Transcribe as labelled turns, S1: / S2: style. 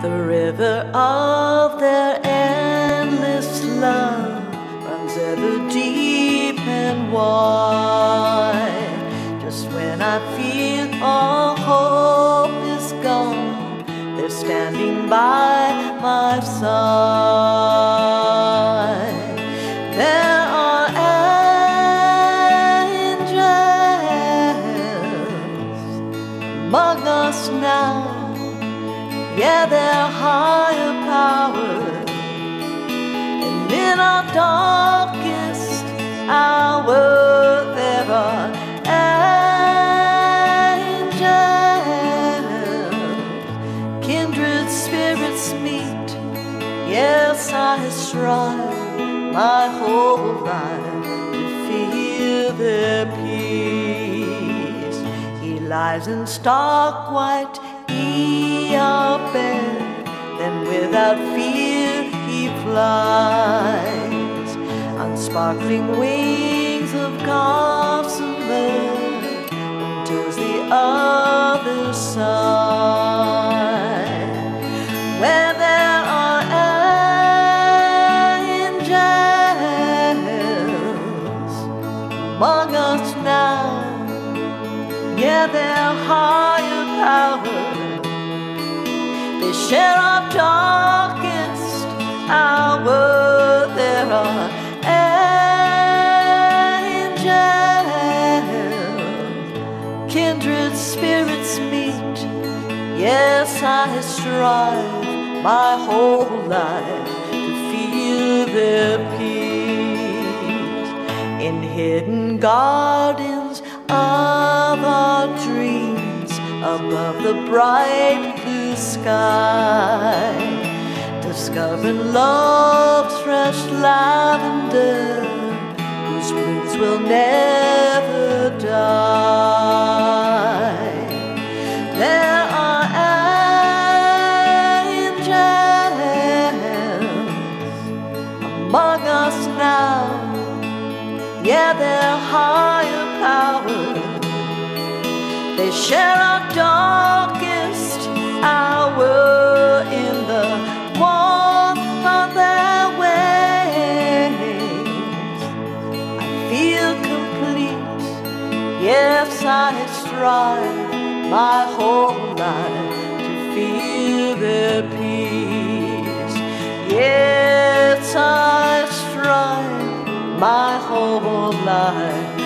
S1: The river of their endless love runs ever deep and wide. Just when I feel all hope is gone, they're standing by my side. There are angels among us now yeah, they're higher power. And in our darkest hour, there are angels, kindred spirits meet. Yes, I strive my whole life to feel their peace. He lies in stark white up then without fear he flies on sparkling wings of gossamer towards the other side, where there are angels among us now. Yeah, they're higher power they share our darkest hour. There are angels, kindred spirits meet. Yes, I strive my whole life to feel their peace in hidden gardens of our above the bright blue sky, discovering love's fresh lavender, whose wings will never die. There are angels among us now, yeah, they're higher power. They share our darkest hour in the warmth of their waves. I feel complete, yes, I strive my whole life to feel their peace. Yes, I strive my whole life